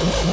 you